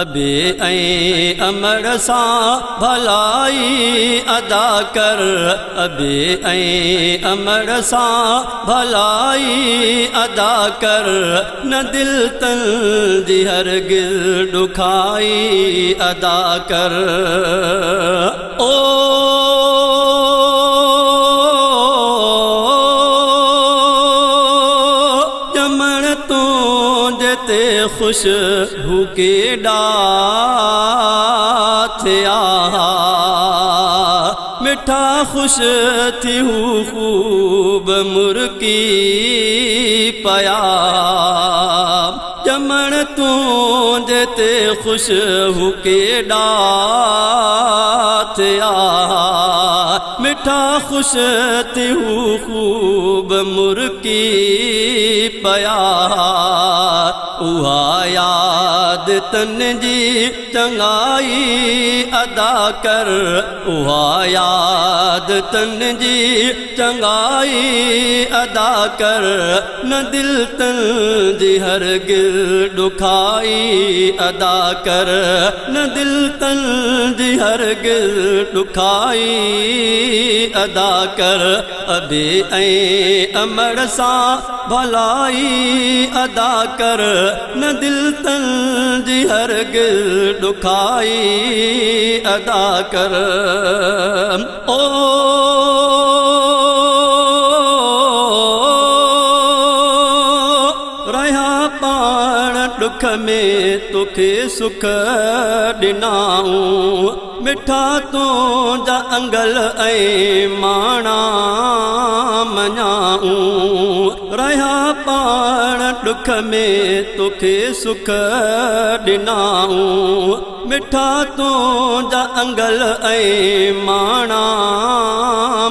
ابي امر سان ڀلائي ادا ڪر. ابي امر سان ڀلائي ادا ڪر. نه دل تن جي هر گل ڏکائي ادا ڪر ख़ुशि भूके ॾा थिया मिठा ख़ुशि थी हू ख़ूब मुर्की पया। ॼमण तूं जिते ख़ुशि भूके ॾा थिया मिठा ख़ुशि थी हू ख़ूब मुर्की पया उहा याद तन जी چڱائي ادا ڪر. اها ياد تن جي. چڱائي ادا ڪر. نه دل تن جي هر ڏکائي ادا ڪر. نه دل تن جي هر گل ڏکائي ادا ڪر. ابي ۽ امر سان ڀلائي ادا ڪر. نه دل تن جي هر گل ڏکائي ادا ڪر. او رهيا پاڻ ڏک ۾ توکي سک ڏنائون. مٺا تنهنجا انگل ۽ ماڻا مڃائون. رهيا پاڻ ڏک ۾ توکي سک ڏنائون. مٺا تنهنجا انگل ۽ ماڻا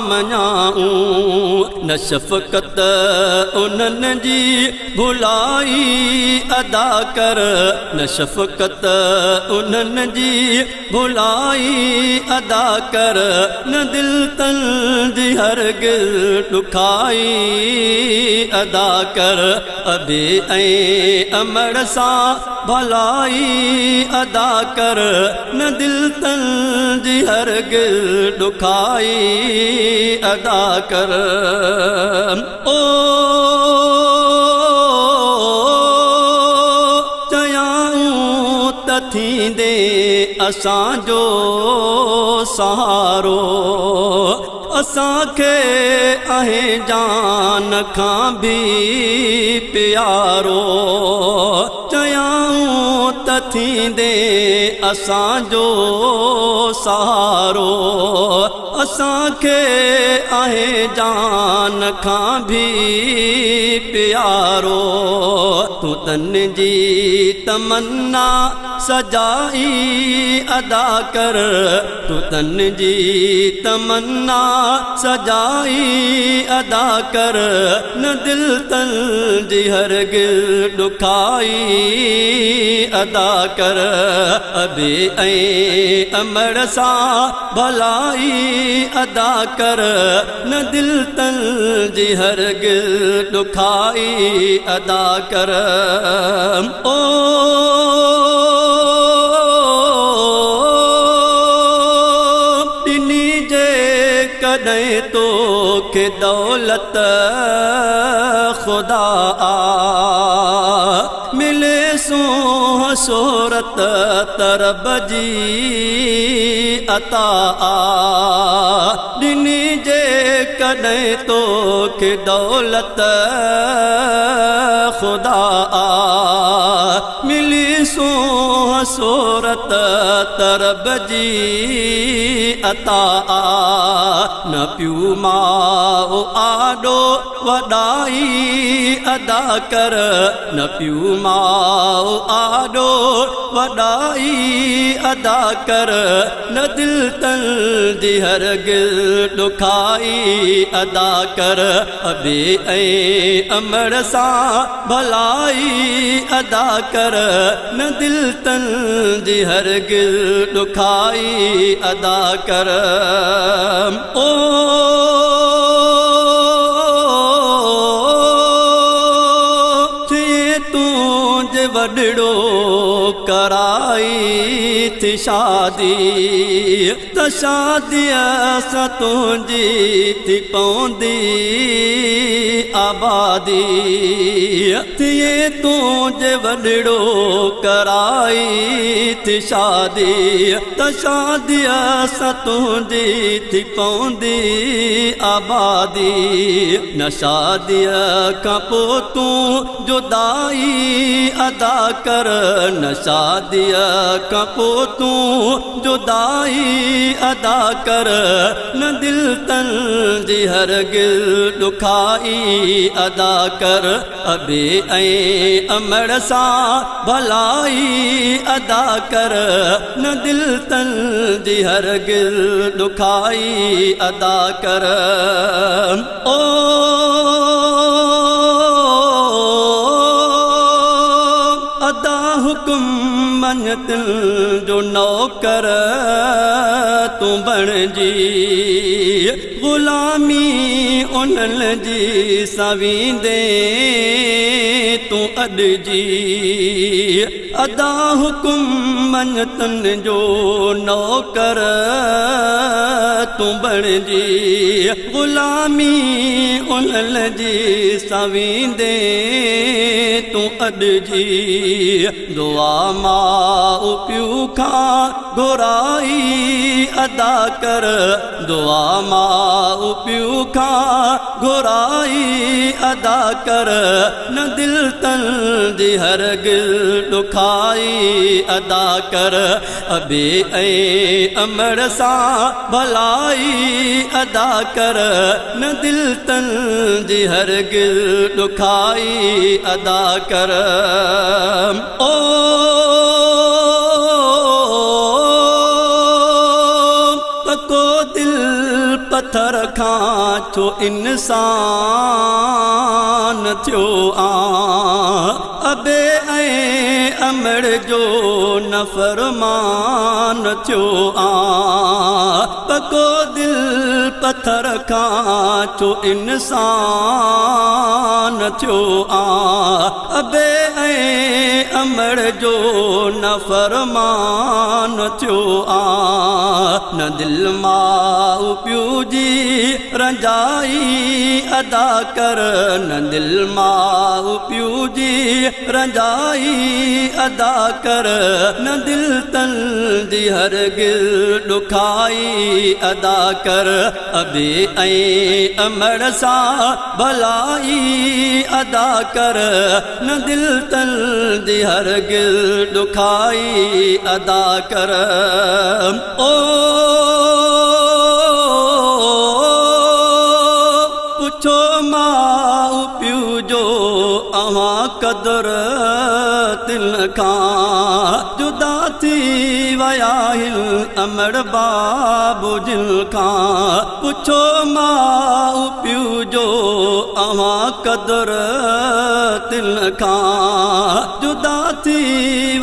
مڃائون. نه شفقت انهن جي ڀلائي ادا ڪر نه شفقت انهن جي. ڀلائي ادا ڪر نه دل تن جي هر گل ڏکائي. ادا ڪر ابي ۽ امر سان ڀلائي. ادا ڪر نه دل تن جي هر گل ڏکائي. ادا ڪر. او ٿيندي اسان جو سهارو اسان کي آهي جان کان به پيارو. چيائون ته ٿيندي اسان جو سهارو اسان کي آهي جان کان به پيارو. تون تن جي تمنا سجائي ادا ڪر. تون تن جي تمنا سجائي ادا ڪر. نه دل تن جي هر گل ڏکائي ادا ڪر. ۽ امر سان ڀلائي ادا ڪر. نه دل تن جي هر گل ڏکائي ادا ڪر. او ڪڏهن توکي دولت خدا ملي سوه شورت ترب جي عطا ڏني جي ڪڏهن توکي دولت خدا ملي سوه شورت ترب جي عطا نه پيو مائو آڏو وڏائي ادا ڪر نه پيو مائو آڏو. وڏائي ادا ڪر نه دل جي هر گل ڏکائي ادا ڪر. ابي ۽ امر سان ڀلائي ادا ڪر نه دل تن جي هر گل ڏکائي ادا ڪر. او وڏڙو ڪرائي ٿي شادي. ته شاديءَ سان تنهنجي ٿي پوندي آبادي. ٿئي تنهنجي وڏڙو ڪرائي ٿي شادي ته شاديءَ سان تنهنجي ٿي پوندي آبادي نه شاديءَ کان پوءِ تون جدائي ادا ڪر نه شاديءَ پوءِ تون ادا ڪر نه دل تن جي هر گل ڏکائي ادا ڪر ابي ۽ امڙ سان ڀلائي ادا ڪر نه دل تن جي هر گل ڏکائي ادا ڪر. او ادا حڪم مڃت جو نوڪر تون بڻجي غلامي انهن جي سويندي تون اڄ جي ادا حڪم مڃتن جو نوڪر تون بڻجي. غلامي انهن جي سويندي تون اڄ جي دعا ماءُ پيو کان گهرائي ادا ڪر. دعا ماءُ پيو کان گهرائي ادا ڪر. نه دل تن جي هر گل ڏکائي ادا ڪر. ابي ۽ امڙ سان ڀلائي ادا ڪر. نه دل تن جي هر گل ڏکائي ادا ڪر. او کان ڇو انسان ٿيو آ. ابي ۽ امڙ جو نفرمان ٿيو آ. پڪو دل پٿر کان ڇو انسان ٿيو آ. ابي ۽ امڙ جو نفرمان ٿيو آ نه دل ماءُ پيو جي رنجائي ادا ڪر نه دل ماءُ پيو جي رنجائي ادا ڪر نه دل تن جي هر گل ڏکائي ادا ڪر. ابي ۽ امڙ سان ڀلائي ادا ڪر نه دل تن جي هر گل ڏکائي ادا ڪر. او پڇو ماءُ پيو جو قدر تل کان جدا ٿي ويا امڙ بابو کان پڇو ماءُ پيو جو اوان قدر تل کان جدا ٿي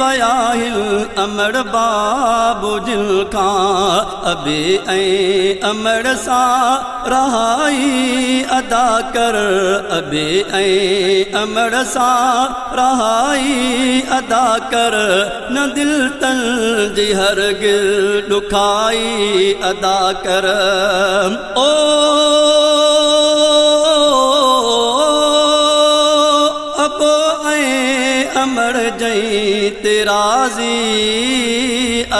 ويا امڙ بابو ابي ۽ امڙ سان رهائي ادا ڪر ابي ۽ امڙ سان رهائي ادا ڪر نه دل تن جي هر گل ڏکائي ادا ڪر او ابو ۽ امڙ جئي تيرازي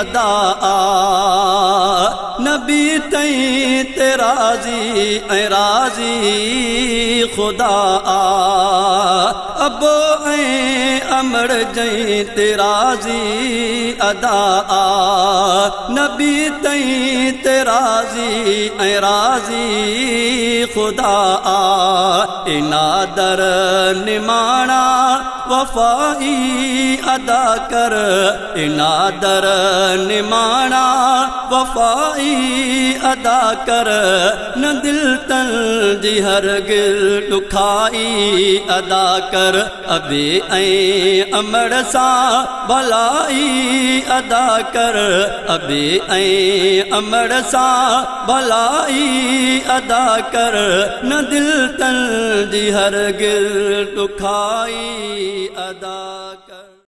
ادا آ نبي ٿئي تيرازي ۽ راضي خدا آ ابو ۽ امڙ جئي تيرازي ادا آ نبي ٿئي تيرازي ۽ راضي خدا آ انادر نماڻا وفائي ادا ڪر انادر نماڻا. وفائي ادا ڪر نه دل تن جي هر گل ڏکائي ادا ڪر. ابي ۽ امڙ سان ڀلائي ادا ڪر. ابي ۽ امڙ سان ڀلائي ادا ڪر. نه دل تن جي هر گل ڏکائي अदा